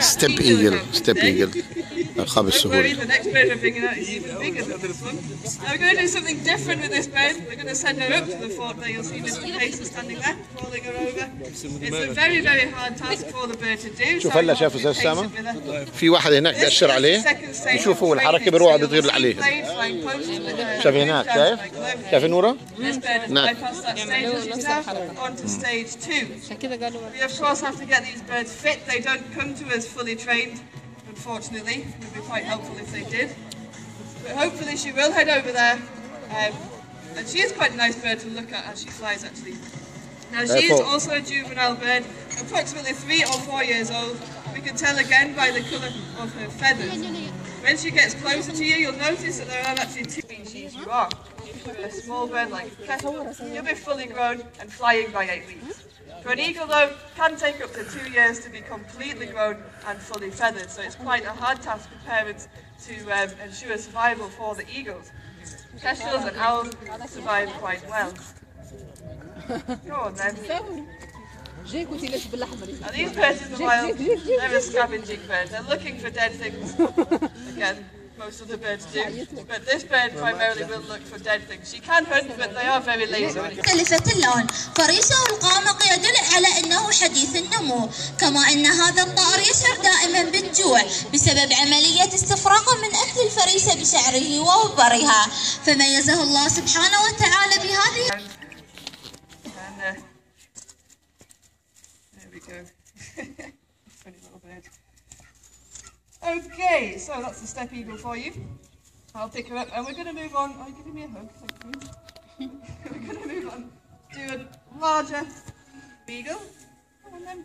Step Eagle. Step Eagle. ألقاب السهولة. شوف هلا شاف أستاذ سامة في واحد هناك بيأشر عليه. يشوف هو الحركة بيروح بيطير عليه شاف هناك؟ شايف؟ شايف نورة؟ هناك عشان كذا We of course have to get these birds fit. They don't come to us fully trained. Unfortunately. It would be quite helpful if they did. But hopefully she will head over there. Um, and she is quite a nice bird to look at as she flies actually. Now she is also a juvenile bird, approximately three or four years old. We can tell again by the colour of her feathers. When she gets closer to you, you'll notice that there are actually two species you are. A small bird like a kestrel, you'll be fully grown and flying by eight weeks. For an eagle, though, can take up to two years to be completely grown and fully feathered, so it's quite a hard task for parents to um, ensure survival for the eagles. Kestrels and owls survive quite well. Go on then. And these birds in the wild, they're a scavenging bird. They're looking for dead things. Again, most of the birds do. But this bird primarily will look for dead things. She can hunt, but they are very lazy. مختلفة اللون فريسه القامق يدل على أنه حديث النمو كما أن هذا الطائر يشعر دائما بالجوع بسبب عملية استفراغه من أكل الفريسة بشعره ووبرها فميزه الله سبحانه وتعالى بهذه And uh, there we go. Funny little bird. Okay, so that's the steppe eagle for you. I'll pick her up, and we're going to move on. Oh, Are you giving me a hug? Thank you. we're going to move on to a larger eagle. Come on then.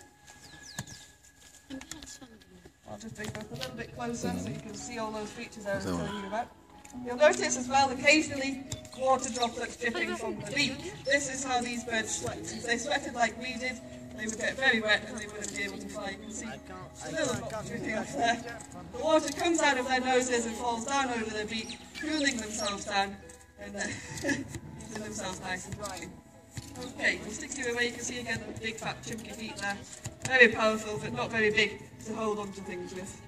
I'll just bring her up a little bit closer so you can see all those features I was telling you about. You'll notice as well occasionally water droplets dripping from the beak. This is how these birds sweat. If they sweated like we did, they would get very wet and they wouldn't be able to fly. You can see a little drop dripping off there. The water comes out of their noses and falls down over their beak, cooling themselves down and uh, keeping themselves nice and dry. Okay, we'll stick you away. You can see again the big fat chunky feet there. Very powerful, but not very big to hold on to things with.